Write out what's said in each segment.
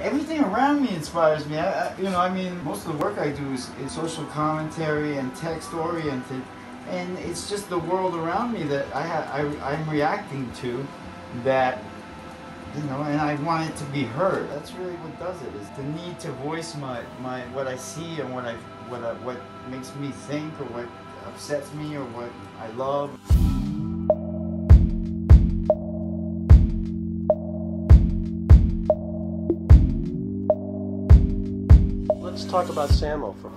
everything around me inspires me. I, I, you know, I mean, most of the work I do is, is social commentary and text oriented, and it's just the world around me that I, I I'm reacting to, that you know, and I want it to be heard. That's really what does it. Is the need to voice my, my what I see and what I what I, what makes me think or what upsets me or what I love. Let's talk about Samo for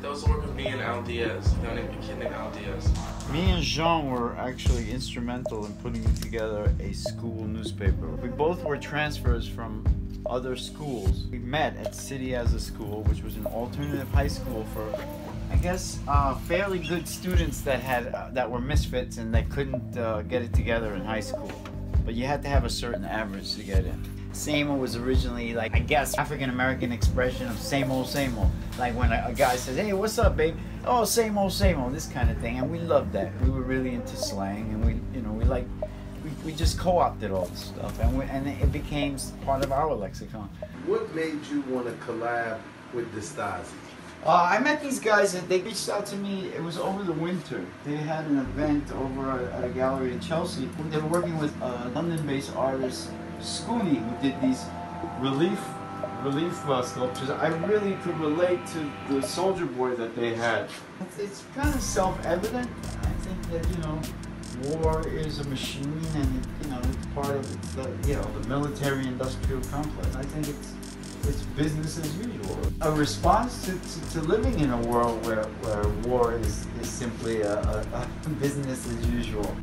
That was the work of me and Al Diaz, a guy named a kid named Al Diaz. Me and Jean were actually instrumental in putting together a school newspaper. We both were transfers from other schools. We met at City as a School, which was an alternative high school for, I guess, uh, fairly good students that had uh, that were misfits and that couldn't uh, get it together in high school. But you had to have a certain average to get in. Samo was originally like I guess African American expression of same old same old. Like when a, a, guy says, "Hey, what's up, babe?" Oh, same old same old. This kind of thing, and we loved that. We were really into slang, and we, you know, we like we, we just co-opted all this stuff, and we, and it became part of our lexicon. What made you want to collab with D'Stassi? Uh, I met these guys and they reached out to me. It was over the winter. They had an event over at a gallery in Chelsea. They were working with a London-based artist, Schoony, who did these relief relief uh, sculptures. I really could relate to the soldier boy that they had. It's, kind of self-evident. I think that you know, war is a machine, and you know, it's part of the you know the military-industrial complex. I think it's it's business as usual. A response to, to, to, living in a world where, where war is, is simply a, a, a business as usual.